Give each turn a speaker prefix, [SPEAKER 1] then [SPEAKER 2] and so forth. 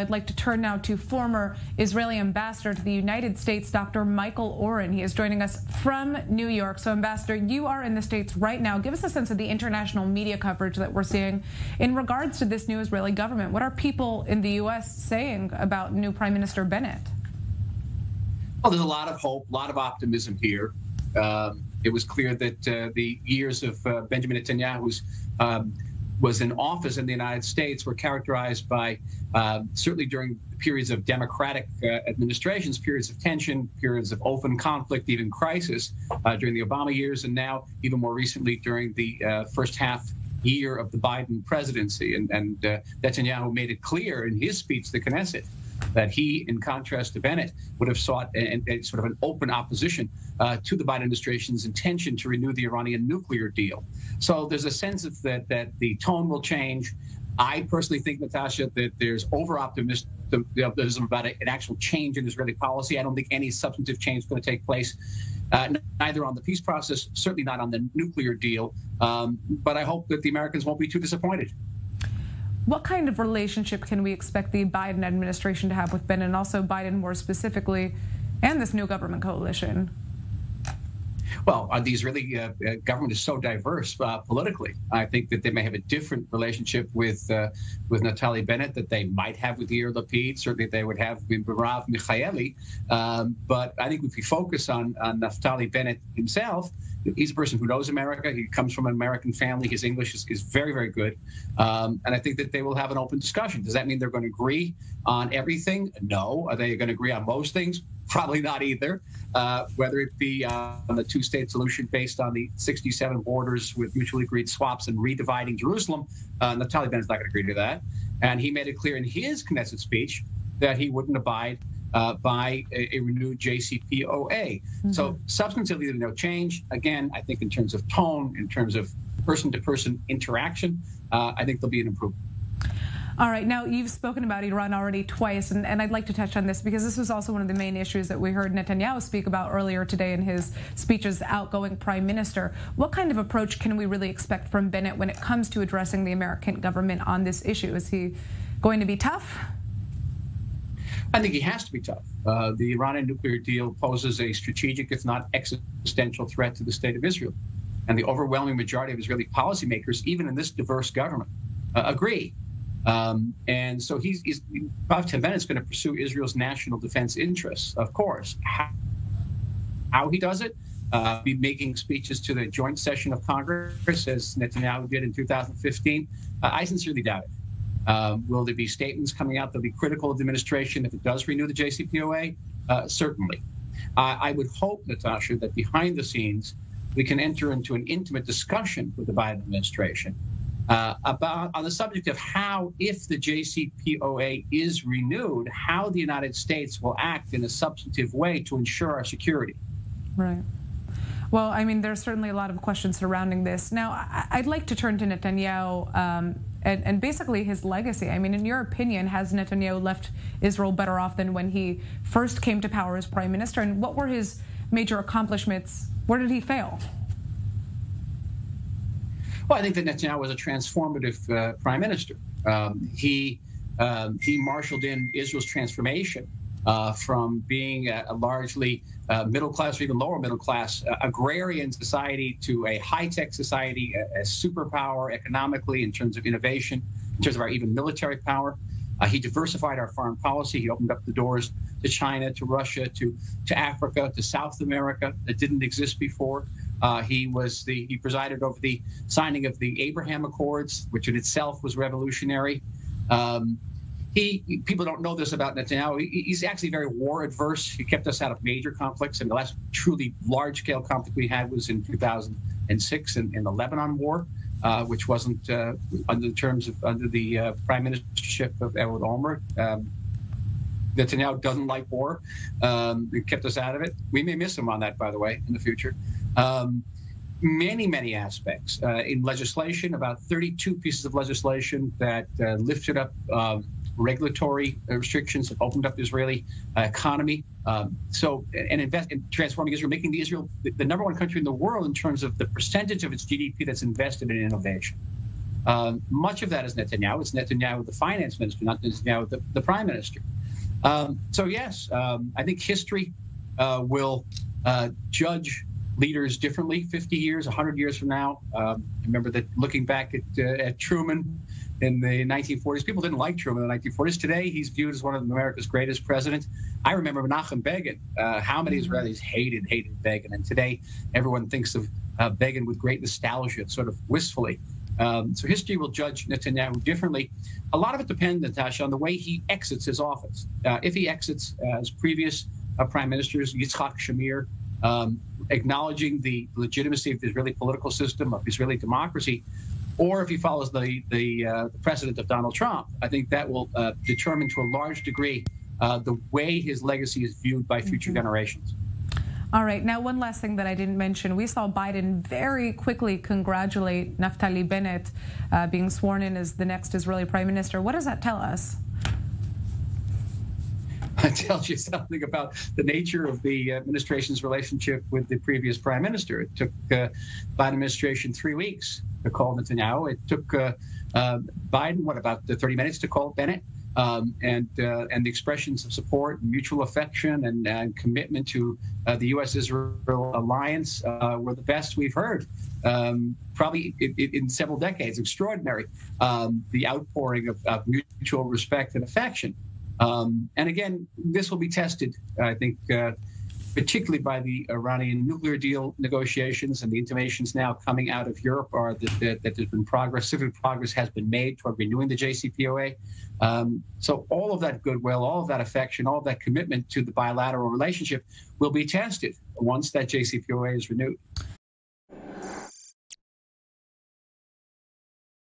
[SPEAKER 1] I'd like to turn now to former Israeli ambassador to the United States, Dr. Michael Oren. He is joining us from New York. So, Ambassador, you are in the States right now. Give us a sense of the international media coverage that we're seeing in regards to this new Israeli government. What are people in the U.S. saying about new Prime Minister Bennett?
[SPEAKER 2] Well, there's a lot of hope, a lot of optimism here. Um, it was clear that uh, the years of uh, Benjamin Netanyahu's um, was in office in the United States were characterized by uh, certainly during periods of democratic uh, administrations, periods of tension, periods of open conflict, even crisis uh, during the Obama years, and now even more recently during the uh, first half year of the Biden presidency. And, and uh, Netanyahu made it clear in his speech to the Knesset that he, in contrast to Bennett, would have sought a, a sort of an open opposition uh, to the Biden administration's intention to renew the Iranian nuclear deal. So there's a sense of that that the tone will change. I personally think, Natasha, that there's over optimism about an actual change in Israeli policy. I don't think any substantive change is going to take place, uh, neither on the peace process, certainly not on the nuclear deal. Um, but I hope that the Americans won't be too disappointed.
[SPEAKER 1] What kind of relationship can we expect the Biden administration to have with Bennett and also Biden more specifically and this new government coalition?
[SPEAKER 2] Well, uh, the Israeli uh, government is so diverse uh, politically. I think that they may have a different relationship with uh, with Naftali Bennett that they might have with Yair Lapid. Certainly, they would have with Merav Michaeli. Um, but I think if we focus on, on Bennett himself, he's a person who knows America. He comes from an American family. His English is, is very, very good. Um, and I think that they will have an open discussion. Does that mean they're going to agree on everything? No. Are they going to agree on most things? Probably not either. Uh, whether it be uh, on the two state solution based on the 67 borders with mutually agreed swaps and redividing Jerusalem, uh, Naftali Bennett's not going to agree to that. And he made it clear in his Knesset speech that he wouldn't abide uh, by a, a, renewed JCPOA. Mm-hmm. So substantively, there's no change. Again, I think in terms of tone, in terms of person-to-person interaction, uh, I think there'll be an improvement.
[SPEAKER 1] All right. Now, you've spoken about Iran already twice, and, and, I'd like to touch on this because this was also one of the main issues that we heard Netanyahu speak about earlier today in his speech as outgoing prime minister. What kind of approach can we really expect from Bennett when it comes to addressing the American government on this issue? Is he going to be tough?
[SPEAKER 2] I think he has to be tough. Uh, the Iranian nuclear deal poses a strategic, if not existential, threat to the state of Israel. And the overwhelming majority of Israeli policymakers, even in this diverse government, uh, agree. Um, and so he's, he's Bob is going to pursue Israel's national defense interests, of course. How, how he does it, uh, be making speeches to the joint session of Congress, as Netanyahu did in 2015. Uh, I sincerely doubt it. Um, will there be statements coming out that'll be critical of the administration if it does renew the JCPOA? Uh, certainly. Uh, I would hope, Natasha, that behind the scenes we can enter into an intimate discussion with the Biden administration uh, about on the subject of how, if the JCPOA is renewed, how the United States will act in a substantive way to ensure our security.
[SPEAKER 1] Right. Well, I mean, there's certainly a lot of questions surrounding this. Now, I'd like to turn to Netanyahu um, and, and, basically his legacy. I mean, in your opinion, has Netanyahu left Israel better off than when he first came to power as prime minister? And what were his major accomplishments? Where did he fail?
[SPEAKER 2] Well, I think that Netanyahu was a transformative uh, prime minister. Um, he um, he marshaled in Israel's transformation uh, from being a, a largely uh, middle class or even lower middle class uh, agrarian society to a high tech society, a, a, superpower economically in terms of innovation, in terms of our even military power. Uh, he diversified our foreign policy. He opened up the doors to China, to Russia, to, to Africa, to South America that didn't exist before. Uh, he was the he presided over the signing of the Abraham Accords, which in itself was revolutionary. Um, he people don't know this about Netanyahu. He, he's actually very war adverse. He kept us out of major conflicts, and the last truly large scale conflict we had was in 2006 in, in the Lebanon War, uh, which wasn't uh, under the terms of under the uh, prime ministership of Ehud Olmert. Um, Netanyahu doesn't like war. Um, it kept us out of it. We may miss him on that, by the way, in the future. Um, many, many aspects uh, in legislation, about 32 pieces of legislation that uh, lifted up um, regulatory restrictions have opened up the Israeli uh, economy. Um, so, and invest in transforming Israel, making the Israel the, the, number one country in the world in terms of the percentage of its GDP that's invested in innovation. Um, much of that is Netanyahu. It's Netanyahu, the finance minister, not Netanyahu, the, the prime minister. Um, so, yes, um, I think history uh, will uh, judge leaders differently 50 years, 100 years from now. Um, remember that looking back at, uh, at Truman in the 1940s, people didn't like Truman in the 1940s. Today, he's viewed as one of America's greatest presidents. I remember Menachem Begin. Uh, how many mm-hmm. Israelis hated, hated Begin? And today, everyone thinks of uh, Begin with great nostalgia, sort of wistfully. Um, so history will judge Netanyahu differently. A lot of it depends, Natasha, on the way he exits his office. Uh, if he exits as previous uh, prime ministers, Yitzhak Shamir, um, acknowledging the legitimacy of the Israeli political system, of Israeli democracy, or if he follows the the, uh, precedent of Donald Trump, I think that will uh, determine to a large degree uh, the way his legacy is viewed by future mm-hmm. generations.
[SPEAKER 1] All right. Now, one last thing that I didn't mention. We saw Biden very quickly congratulate Naftali Bennett uh, being sworn in as the next Israeli prime minister. What does that tell us?
[SPEAKER 2] It tells you something about the nature of the administration's relationship with the previous prime minister. It took uh, Biden administration three weeks to call Netanyahu. It took uh, uh, Biden, what, about 30 minutes to call Bennett? Um, and uh, and the expressions of support, mutual affection, and, and commitment to uh, the U.S.-Israel alliance uh, were the best we've heard, um, probably in, in, several decades. Extraordinary, um, the outpouring of, of, mutual respect and affection. Um, and again, this will be tested, I think, uh, particularly by the Iranian nuclear deal negotiations and the intimations now coming out of Europe are that, that, that there's been progress, civic progress has been made toward renewing the JCPOA. Um, so all of that goodwill, all of that affection, all of that commitment to the bilateral relationship will be tested once that JCPOA is renewed.